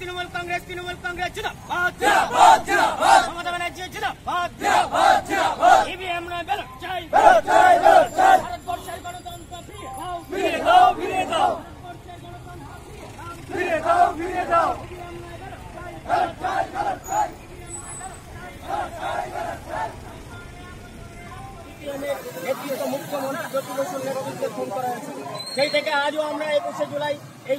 তৃণমূল কংগ্রেস তৃণমূল কংগ্রেস মমতা ব্যানার্জি জিন্দাবাদ। ইভিএম নয় ব্যালট চাই ভারতবর্ষের গণতন্ত্র ফিরে দাও। ফিরে দাও ভারতবর্ষের গণতন্ত্র ফিরে দাও। ফিরে দাও নেতৃত্ব মুখ্যমন্ত্রী জ্যোতি বসুর নেতৃত্বে ফোন করা হয়েছে। সেই থেকে আজও আমরা একুশে জুলাই এই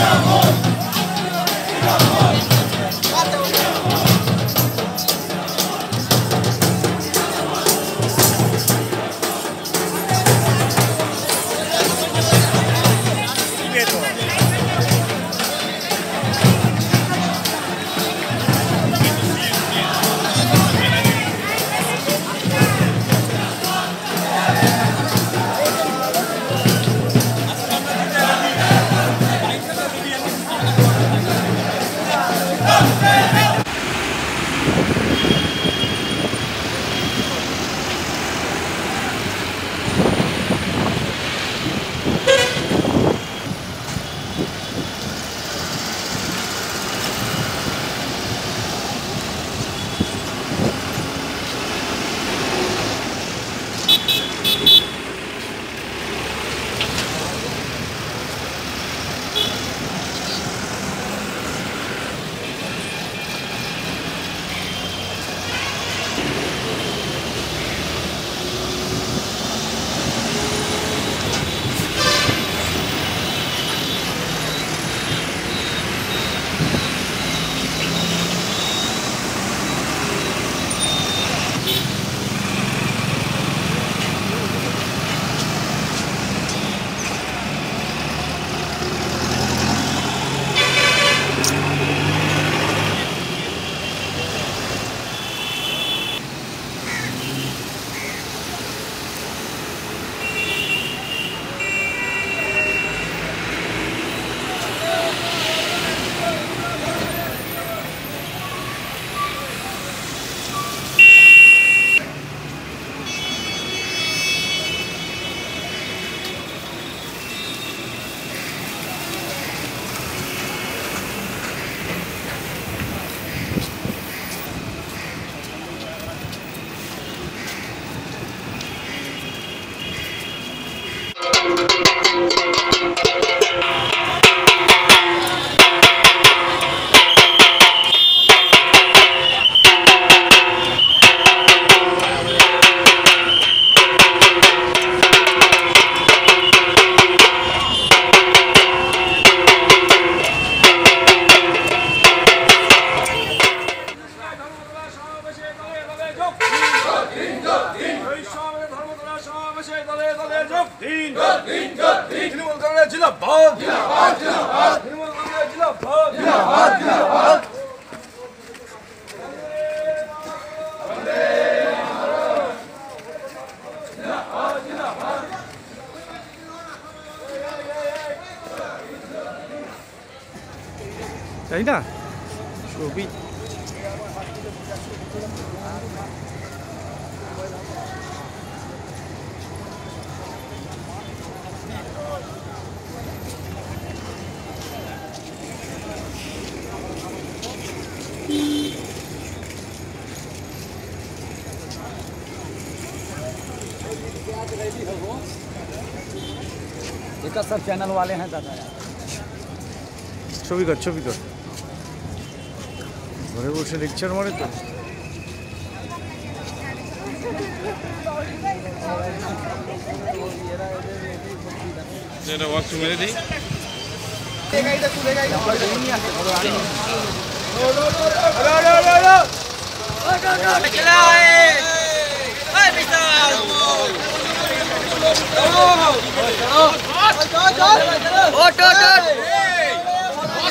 Come on. তাই ना ছবি एक चैनल वाले हैं दादा यार। छवि कर छवि कर ঘরে বসে লেকচার মারে তো? এটা ওয়াক্স মেরে দিই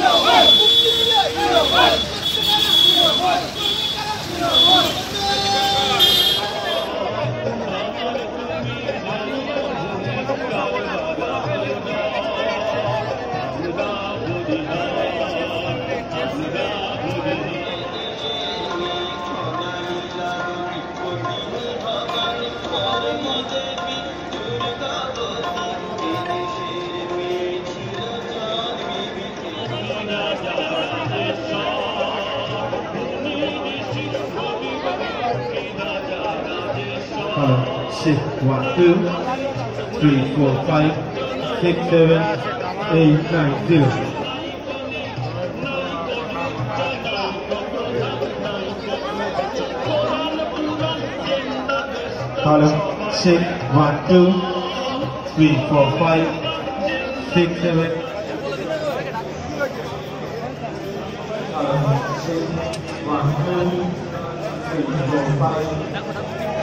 Hello. Six, one, two, three, four, five, six, one, two, three, four, five, six, seven, eight, nine, zero. Um, six, one, two, three, four, five, six, seven. Six, one, two, three, four, five.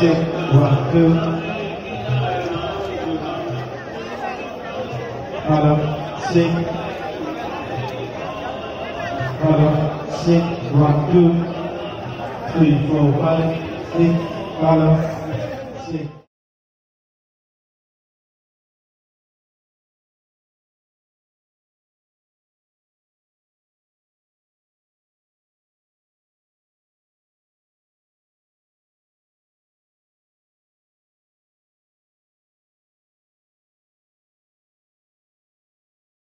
Monsieur Wahou. Madame Singh. Madame Singh Wahou. Three, four, five, six,